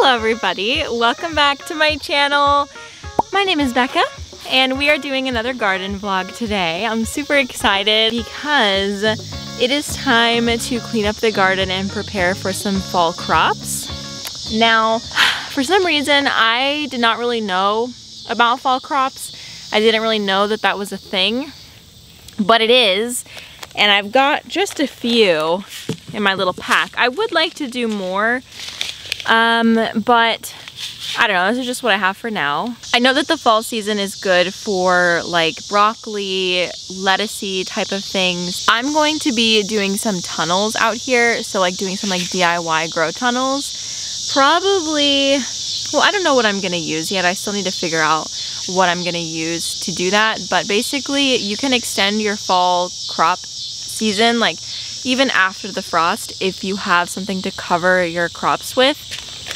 Hello everybody, welcome back to my channel. My name is Becca and we are doing another garden vlog today. I'm super excited because it is time to clean up the garden and prepare for some fall crops. Now, for some reason, I did not really know about fall crops. I didn't really know that that was a thing, but it is. And I've got just a few in my little pack. I would like to do more, um, but I don't know, this is just what I have for now. I know that the fall season is good for like broccoli, lettucey type of things. I'm going to be doing some tunnels out here. So like doing some like DIY grow tunnels. Probably, well, I don't know what I'm gonna use yet. I still need to figure out what I'm gonna use to do that. But basically you can extend your fall crop season, like even after the frost, if you have something to cover your crops with.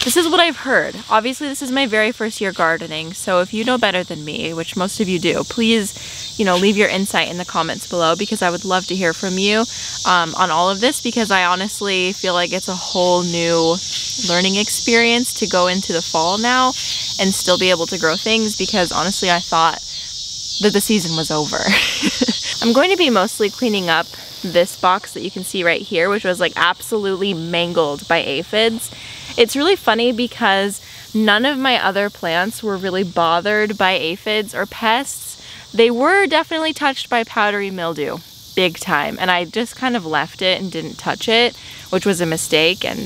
This is what I've heard. Obviously, this is my very first year gardening, so if you know better than me, which most of you do, please, you know, leave your insight in the comments below because I would love to hear from you um, on all of this because I honestly feel like it's a whole new learning experience to go into the fall now and still be able to grow things because honestly, I thought that the season was over. I'm going to be mostly cleaning up this box that you can see right here, which was like absolutely mangled by aphids. It's really funny because none of my other plants were really bothered by aphids or pests. They were definitely touched by powdery mildew, big time. And I just kind of left it and didn't touch it, which was a mistake. And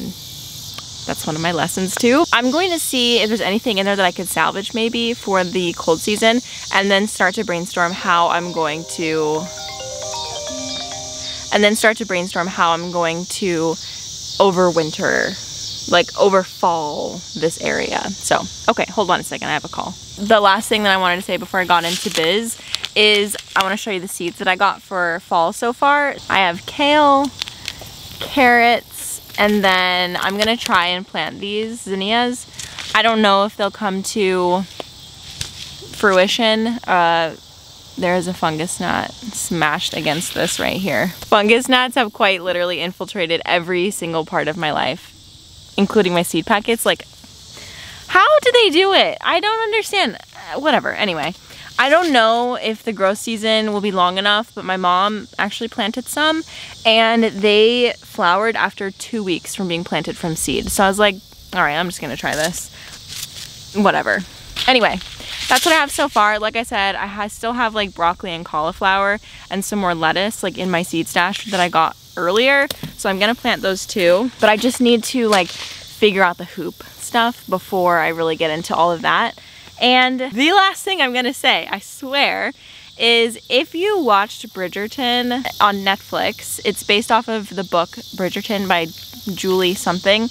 that's one of my lessons too. I'm going to see if there's anything in there that I could salvage maybe for the cold season and then start to brainstorm how I'm going to and then start to brainstorm how I'm going to overwinter like over fall this area. So, okay, hold on a second, I have a call. The last thing that I wanted to say before I got into biz is I want to show you the seeds that I got for fall so far. I have kale, carrots, and then I'm to try and plant these zinnias. I don't know if they'll come to fruition. Uh, there is a fungus gnat smashed against this right here. Fungus gnats have quite literally infiltrated every single part of my life including my seed packets. Like, how do they do it? I don't understand. Uh, whatever, anyway. I don't know if the growth season will be long enough, but my mom actually planted some and they flowered after two weeks from being planted from seed. So I was like, all right, I'm just gonna try this. Whatever. Anyway, that's what I have so far. Like I said, I still have like broccoli and cauliflower and some more lettuce like in my seed stash that I got earlier. So I'm gonna plant those too. But I just need to like figure out the hoop stuff before I really get into all of that. And the last thing I'm gonna say, I swear, is if you watched Bridgerton on Netflix, it's based off of the book Bridgerton by Julie something.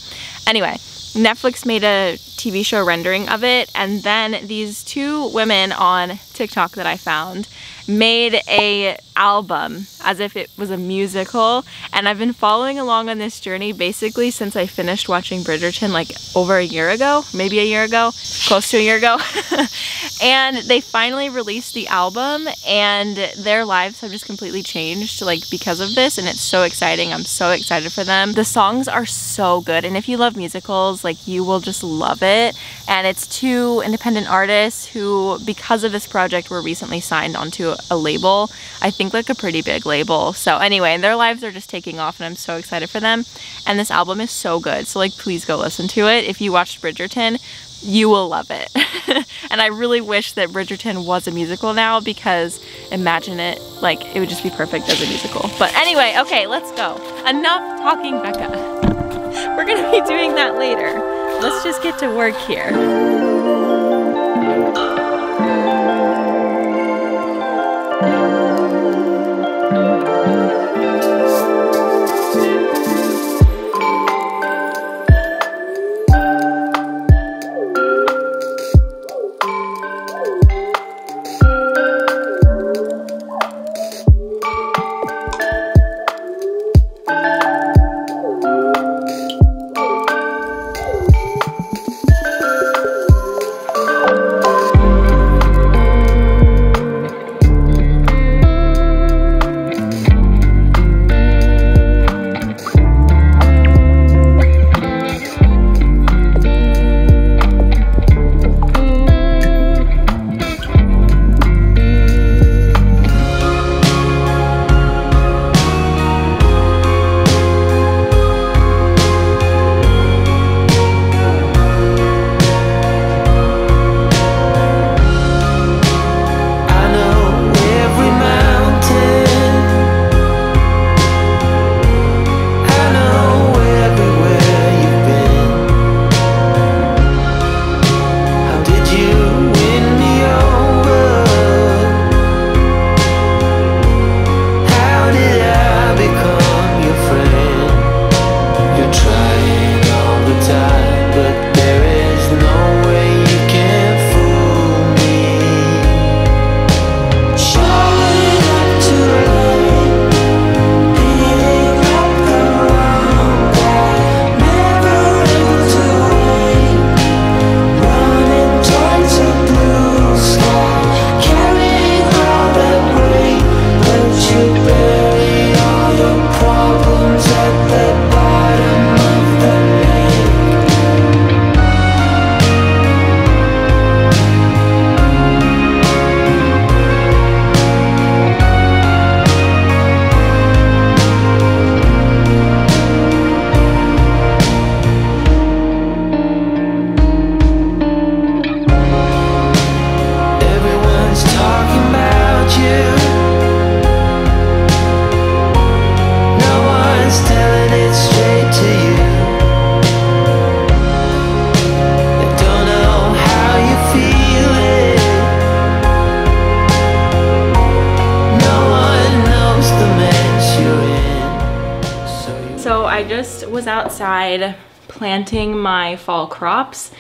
Anyway, Netflix made a TV show rendering of it and then these two women on TikTok that I found made a album as if it was a musical and I've been following along on this journey basically since I finished watching Bridgerton like over a year ago, maybe a year ago, close to a year ago. and they finally released the album and their lives have just completely changed like because of this and it's so exciting. I'm so excited for them. The songs are so good and if you love musicals like you will just love it and it's two independent artists who because of this project were recently signed onto a label. I think like a pretty big label. So anyway, their lives are just taking off and I'm so excited for them. And this album is so good. So like please go listen to it. If you watched Bridgerton, you will love it. and I really wish that Bridgerton was a musical now because imagine it, like it would just be perfect as a musical. But anyway, okay, let's go. Enough talking Becca. We're gonna be doing that later. Let's just get to work here. Tried planting my fall crops.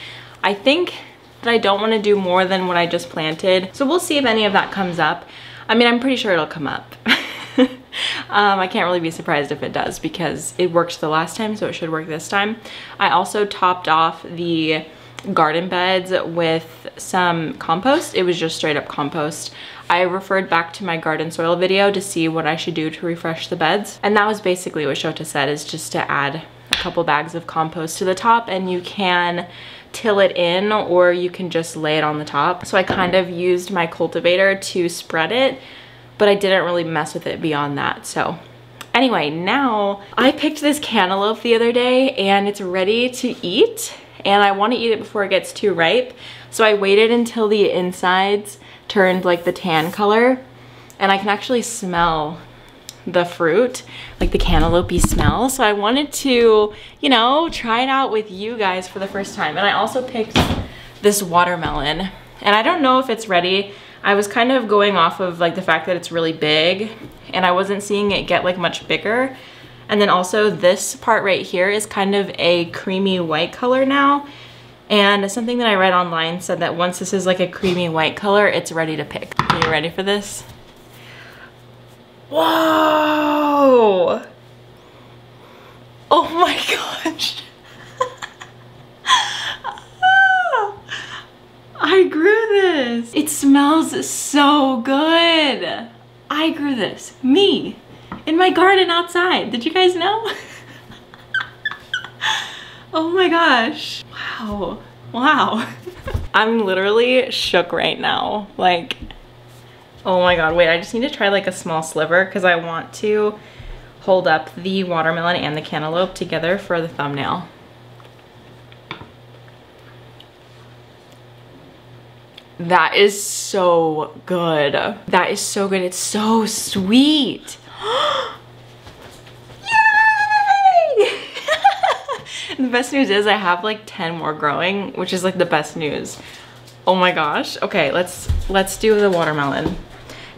I think that I don't want to do more than what I just planted. So we'll see if any of that comes up. I mean, I'm pretty sure it'll come up. um, I can't really be surprised if it does because it worked the last time, so it should work this time. I also topped off the garden beds with some compost. It was just straight up compost. I referred back to my garden soil video to see what I should do to refresh the beds. And that was basically what Shota said is just to add a couple bags of compost to the top and you can till it in or you can just lay it on the top. So I kind of used my cultivator to spread it, but I didn't really mess with it beyond that. So anyway, now I picked this cantaloupe the other day and it's ready to eat and I want to eat it before it gets too ripe. So I waited until the insides turned like the tan color and I can actually smell the fruit, like the cantaloupe smell. So I wanted to, you know, try it out with you guys for the first time. And I also picked this watermelon and I don't know if it's ready. I was kind of going off of like the fact that it's really big and I wasn't seeing it get like much bigger. And then also this part right here is kind of a creamy white color now. And something that I read online said that once this is like a creamy white color, it's ready to pick. Are you ready for this? Whoa! Oh my gosh. I grew this. It smells so good. I grew this. Me in my garden outside. Did you guys know? oh my gosh. Wow. Wow. I'm literally shook right now. Like, oh my god. Wait, I just need to try like a small sliver because I want to hold up the watermelon and the cantaloupe together for the thumbnail. That is so good. That is so good. It's so sweet. Yay! the best news is I have like 10 more growing, which is like the best news. Oh my gosh. Okay, let's let's do the watermelon.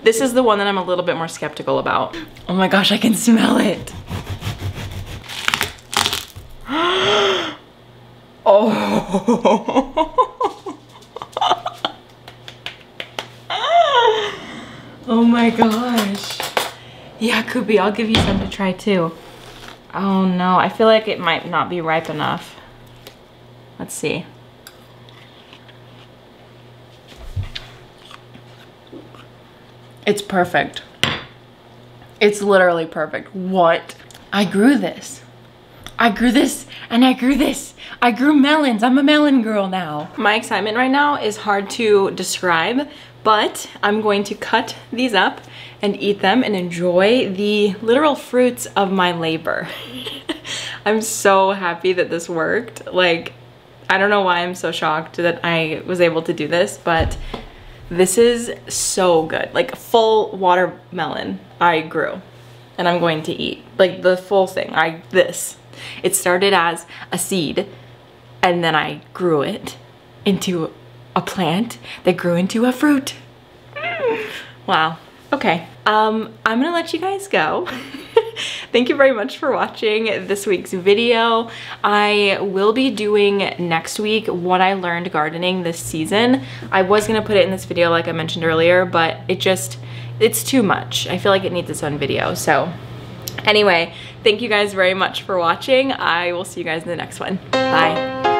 This is the one that I'm a little bit more skeptical about. Oh my gosh, I can smell it. oh. oh my gosh. Yeah, Koopy, I'll give you some to try too. Oh no, I feel like it might not be ripe enough. Let's see. It's perfect. It's literally perfect. What? I grew this. I grew this and I grew this. I grew melons. I'm a melon girl now. My excitement right now is hard to describe, but I'm going to cut these up and eat them and enjoy the literal fruits of my labor. I'm so happy that this worked. Like, I don't know why I'm so shocked that I was able to do this, but this is so good. Like full watermelon I grew and I'm going to eat. Like the full thing, I, this. It started as a seed and then I grew it into a plant that grew into a fruit. Wow. Okay, um, I'm gonna let you guys go. Thank you very much for watching this week's video. I will be doing next week what I learned gardening this season. I was gonna put it in this video like I mentioned earlier, but it just, it's too much. I feel like it needs its own video, so anyway, thank you guys very much for watching. I will see you guys in the next one. Bye.